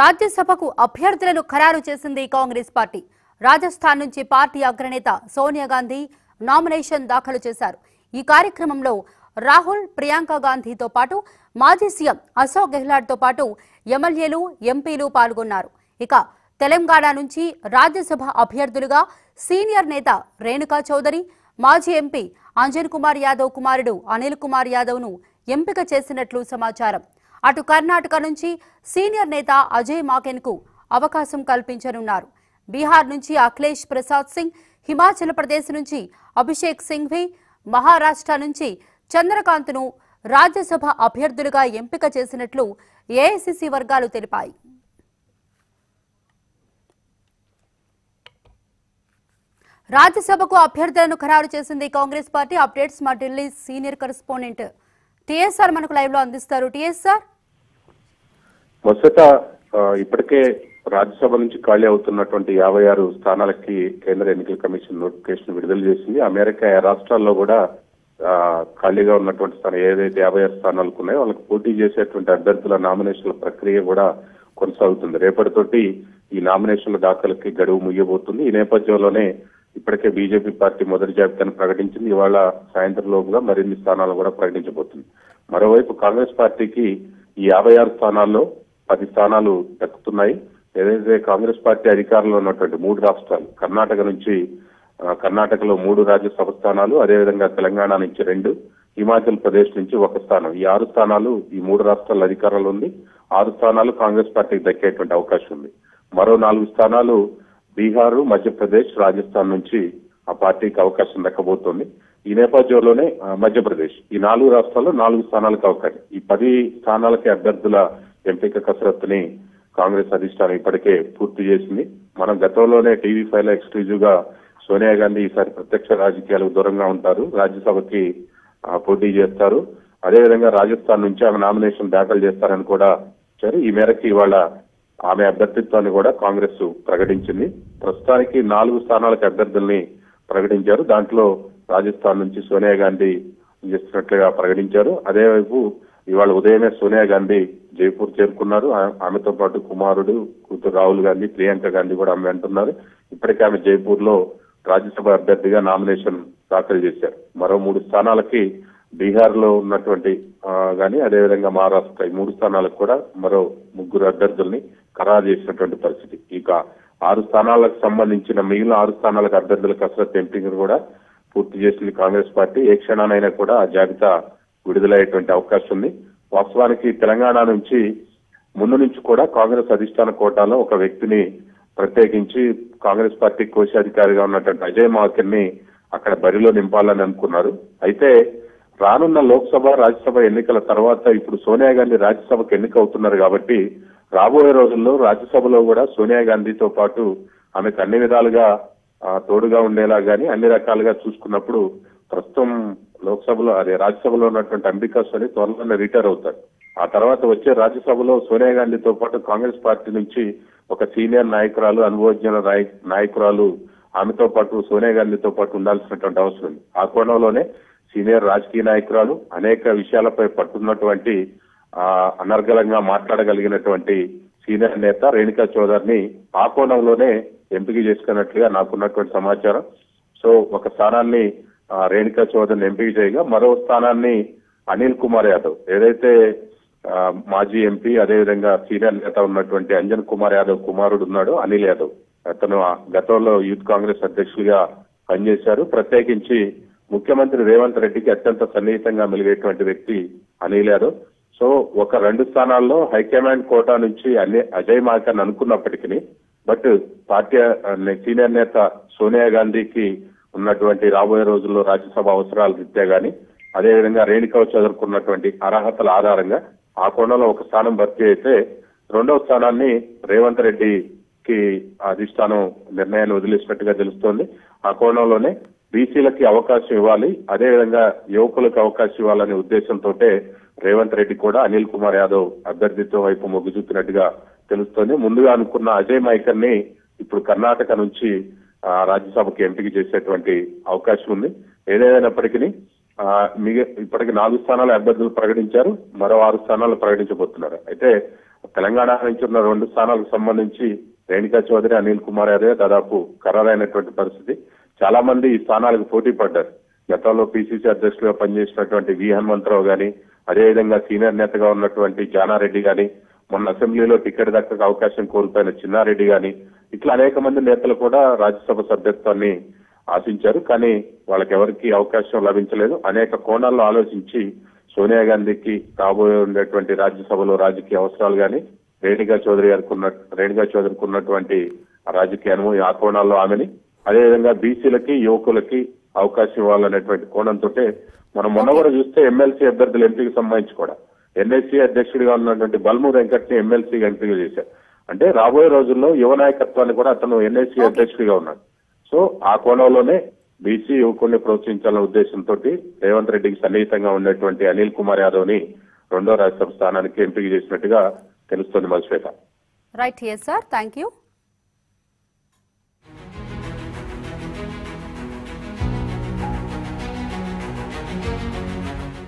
రాజ్యసభకు అభ్యర్థులను ఖరారు చేసింది కాంగ్రెస్ పార్టీ. రాజస్థాన్ నుంచి పార్టీ అగ్రనేత సోనియా గాంధీ నామినేషన్ దాఖలు చేశారు. ఈ కార్యక్రమంలో రాహుల్ ప్రియాంక గాంధీతో పాటు మాజీ సీఎం అశోక్ గెహ్లాట్తో పాటు ఎమ్మెల్యేలు ఎంపీలు పాల్గొన్నారు. ఇక తెలంగాణ నుంచి రాజ్యసభ అభ్యర్థులుగా సీనియర్ నేత రేణుకా చౌదరి మాజీ ఎంపీ అంజన్ కుమార్ యాదవ్ కుమారుడు అనిల్ కుమార్ యాదవ్ను ఎంపిక చేసినట్లు సమాచారం. అటు కర్ణాటక నుంచి సీనియర్ నేత అజయ్ మాకెన్కు అవకాశం కల్పించనున్నారు. బీహార్ నుంచి అఖిలేష్ ప్రసాద్ సింగ్ హిమాచల్ ప్రదేశ్ నుంచి అభిషేక్ సింఘ్వి మహారాష్ట్ర నుంచి చంద్రకాంత్ను రాజ్యసభ అభ్యర్థులుగా ఎంపిక చేసినట్లు ఏఐసిసి వర్గాలు తెలిపాయి. రాజ్యసభకు అభ్యర్థులను ఖరారు చేసింది కాంగ్రెస్ పార్టీ. అప్డేట్స్ మా ఢిల్లీ సీనియర్ కరెస్పాండెంట్ టిఎస్ఆర్ మనకు లైవ్లో అందిస్తారు. టిఎస్ఆర్? వస్తుత ఇప్పటికే రాజ్యసభ నుంచి ఖాళీ అవుతున్నటువంటి యాభై ఆరు స్థానాలకి కేంద్ర ఎన్నికల కమిషన్ నోటిఫికేషన్ విడుదల చేసింది. అమెరికా రాష్ట్రాల్లో కూడా ఖాళీగా ఉన్నటువంటి స్థానం ఏదైతే యాభై ఆరు స్థానాలు ఉన్నాయో వాళ్ళకి పోటీ చేసేటువంటి అభ్యర్థుల నామినేషన్ల ప్రక్రియ కూడా కొనసాగుతుంది. రేపటితోటి ఈ నామినేషన్ల దాఖలకి గడువు ముగియబోతుంది. ఈ నేపథ్యంలోనే ఇప్పటికే బీజేపీ పార్టీ మొదటి జాబితాను ప్రకటించింది. ఇవాళ సాయంత్రం లోపుగా మరిన్ని స్థానాలు కూడా ప్రకటించబోతుంది. మరోవైపు కాంగ్రెస్ పార్టీకి ఈ యాభై ఆరు స్థానాల్లో పది స్థానాలు దక్కుతున్నాయి. ఏదైతే కాంగ్రెస్ పార్టీ అధికారంలో ఉన్నటువంటి మూడు రాష్ట్రాలు కర్ణాటక నుంచి కర్ణాటకలో మూడు రాజ్యసభ స్థానాలు అదేవిధంగా తెలంగాణ నుంచి రెండు హిమాచల్ ప్రదేశ్ నుంచి ఒక స్థానం. ఈ ఆరు స్థానాలు ఈ మూడు రాష్ట్రాల అధికారంలో ఉంది. ఆరు స్థానాలు కాంగ్రెస్ పార్టీకి దక్కేటువంటి అవకాశం ఉంది. మరో నాలుగు స్థానాలు బీహార్ మధ్యప్రదేశ్ రాజస్థాన్ నుంచి ఆ పార్టీకి అవకాశం దక్కబోతోంది. ఈ నేపథ్యంలోనే మధ్యప్రదేశ్ ఈ నాలుగు రాష్ట్రాల్లో నాలుగు స్థానాలకు అవకాశం. ఈ పది స్థానాలకి అభ్యర్థుల ఎంపిక కసరత్తుని కాంగ్రెస్ అధిష్టానం ఇప్పటికే పూర్తి చేసింది. మనం గతంలోనే టీవీ ఫైవ్లో ఎక్స్క్లూజివ్గా సోనియా గాంధీ ఈసారి ప్రత్యక్ష రాజకీయాలకు దూరంగా ఉంటారు. రాజ్యసభకి పోటీ చేస్తారు. అదేవిధంగా రాజస్థాన్ నుంచి ఆమె నామినేషన్ దాఖలు చేస్తారని కూడా సరే ఈ మేరకు ఇవాళ ఆమె అభ్యర్థిత్వాన్ని కూడా కాంగ్రెస్ ప్రకటించింది. ప్రస్తుతానికి నాలుగు స్థానాలకు అభ్యర్థుల్ని ప్రకటించారు. దాంట్లో రాజస్థాన్ నుంచి సోనియా గాంధీ చేస్తున్నట్లుగా ప్రకటించారు. అదేవైపు ఇవాళ ఉదయమే సోనియా గాంధీ జైపూర్ చేరుకున్నారు. ఆమెతో పాటు కుమారుడు కూతురు రాహుల్ గాంధీ ప్రియాంక గాంధీ కూడా ఆమె అంటున్నారు ఇప్పటికే ఆమె జైపూర్లో రాజ్యసభ అభ్యర్థిగా నామినేషన్ దాఖలు చేశారు. మరో మూడు స్థానాలకి బీహార్లో ఉన్నటువంటి కానీ గాని అదేవిధంగా మహారాష్ట్ర ఈ మూడు స్థానాలకు కూడా మరో ముగ్గురు అభ్యర్థుల్ని ఖరారు చేసినటువంటి పరిస్థితి. ఇక ఆరు స్థానాలకు సంబంధించిన మిగిలిన ఆరు స్థానాలకు అభ్యర్థుల కసరత్ ఎంపికను కూడా పూర్తి చేసింది కాంగ్రెస్ పార్టీ. ఏ క్షణానైనా కూడా ఆ జాబితా విడుదలయ్యేటువంటి అవకాశం ఉంది. వాస్తవానికి తెలంగాణ నుంచి ముందు నుంచి కూడా కాంగ్రెస్ అధిష్టాన కోటాలో ఒక వ్యక్తిని ప్రత్యేకించి కాంగ్రెస్ పార్టీ కోశాధికారిగా ఉన్నటువంటి అజయ్ మాకర్ని అక్కడ బరిలో నింపాలని అనుకున్నారు. అయితే రానున్న లోక్సభ రాజ్యసభ ఎన్నికల తర్వాత ఇప్పుడు సోనియా గాంధీ రాజ్యసభకు ఎన్నిక అవుతున్నారు కాబట్టి రాబోయే రోజుల్లో రాజ్యసభలో కూడా సోనియా గాంధీతో పాటు ఆమెకు అన్ని విధాలుగా తోడుగా ఉండేలా గాని అన్ని రకాలుగా చూసుకున్నప్పుడు ప్రస్తుతం లోక్సభలో అదే రాజ్యసభలో ఉన్నటువంటి అంబికా సోని త్వరలోనే రిటైర్ అవుతారు ఆ తర్వాత వచ్చే రాజ్యసభలో సోనియా గాంధీతో పాటు కాంగ్రెస్ పార్టీ నుంచి ఒక సీనియర్ నాయకురాలు అనుభవజ్ఞ నాయకురాలు ఆమెతో పాటు సోనియా గాంధీతో పాటు ఉండాల్సినటువంటి అవసరం ఉంది. ఆ కోణంలోనే సీనియర్ రాజకీయ నాయకురాలు అనేక విషయాలపై పట్టున్నటువంటి ఆ అనర్గళంగా మాట్లాడగలిగినటువంటి సీనియర్ నేత రేణుకా చౌదరిని ఆ కోణంలోనే ఎంపిక చేసుకున్నట్లుగా నాకున్నటువంటి సమాచారం. సో ఒక స్థానాన్ని రేణుకా చౌదరిని ఎంపిక చేయగా మరో స్థానాన్ని అనిల్ కుమార్ యాదవ్ ఏదైతే మాజీ ఎంపీ అదేవిధంగా సీనియర్ నేత ఉన్నటువంటి అంజన్ కుమార్ యాదవ్ కుమారుడు ఉన్నాడు అనిల్ యాదవ్ అతను గతంలో యూత్ కాంగ్రెస్ అధ్యక్షుడిగా పనిచేశారు. ప్రత్యేకించి ముఖ్యమంత్రి రేవంత్ రెడ్డికి అత్యంత సన్నిహితంగా మెలిగేటువంటి వ్యక్తి అనిల్ యాదవ్. సో ఒక రెండు స్థానాల్లో హైకమాండ్ కోటా నుంచి అన్ని అజయ్ మాకన్ అనుకున్నప్పటికీ బట్ పార్టీ సీనియర్ నేత సోనియా గాంధీకి ఉన్నటువంటి రాబోయే రోజుల్లో రాజ్యసభ అవసరాలు రీత్యా గాని అదేవిధంగా రేణుకా చదువుకున్నటువంటి అర్హతల ఆధారంగా ఆ కోణంలో ఒక స్థానం భర్తీ అయితే రెండవ స్థానాన్ని రేవంత్ రెడ్డికి అధిష్టానం నిర్ణయాన్ని వదిలేసినట్టుగా తెలుస్తోంది. ఆ కోణంలోనే బీసీలకి అవకాశం ఇవ్వాలి అదేవిధంగా యువకులకు అవకాశం ఇవ్వాలనే ఉద్దేశంతో రేవంత్ రెడ్డి కూడా అనిల్ కుమార్ యాదవ్ అభ్యర్థిత్వం వైపు మొగ్గు చూపినట్టుగా తెలుస్తోంది. ముందుగా అనుకున్న అజయ్ మైకర్ని ఇప్పుడు కర్ణాటక నుంచి రాజ్యసభకు రాజ్యసభకి ఎంపిక చేసేటువంటి అవకాశం ఉంది. ఏదేమైనప్పటికీ మిగ ఇప్పటికి నాలుగు స్థానాల అభ్యర్థులు ప్రకటించారు మరో ఆరు స్థానాలు ప్రకటించబోతున్నారు. అయితే తెలంగాణ నుంచి ఉన్న రెండు స్థానాలకు సంబంధించి రేణుకా చౌదరి అనిల్ కుమార్ యాదవ్ దాదాపు ఖరారైనటువంటి పరిస్థితి. చాలా మంది ఈ స్థానాలకు పోటీ పడ్డారు. గతంలో పిసిసి అధ్యక్షులుగా పనిచేసినటువంటి వి హనుమంతరావు గాని అదేవిధంగా సీనియర్ నేతగా ఉన్నటువంటి జానారెడ్డి గాని మొన్న అసెంబ్లీలో టికెట్ దక్కక అవకాశం కోల్పోయిన చిన్నారెడ్డి గాని ఇట్లా అనేక మంది నేతలు కూడా రాజ్యసభ సభ్యత్వాన్ని ఆశించారు. కానీ వాళ్ళకి ఎవరికి అవకాశం లభించలేదు. అనేక కోణాల్లో ఆలోచించి సోనియా గాంధీకి రాబోయే ఉండేటువంటి రాజ్యసభలో రాజకీయ అవసరాలు గాని రేణుకా చౌదరి గారికి ఉన్న రేణుకా చౌదరికి ఉన్నటువంటి రాజకీయ అనుభవం ఆ కోణాల్లో ఆమెని అదేవిధంగా బీసీలకి యువకులకి అవకాశం ఇవ్వాలనేటువంటి కోణంతో మనం మొన్న కూడా చూస్తే ఎమ్మెల్సీ అభ్యర్థుల ఎంపీకి సంబంధించి కూడా ఎన్ఎస్సీ అధ్యక్షుడిగా ఉన్నటువంటి బల్ము వెంకట్ని ఎమ్మెల్సీగా ఎంపిక చేశారు. అంటే రాబోయే రోజుల్లో యువ నాయకత్వాన్ని కూడా అతను ఎన్ఎస్సీ అధ్యక్షుడిగా ఉన్నాడు. సో ఆ కోణంలోనే బీసీ యువకుడిని ప్రోత్సహించాలనే ఉద్దేశంతో రేవంత్ రెడ్డికి సన్నిహితంగా ఉన్నటువంటి అనిల్ కుమార్ యాదవ్ని రెండో రాజ్యసభ స్థానానికి ఎంపిక చేసినట్టుగా తెలుస్తోంది Madhushweta. Right sir thank you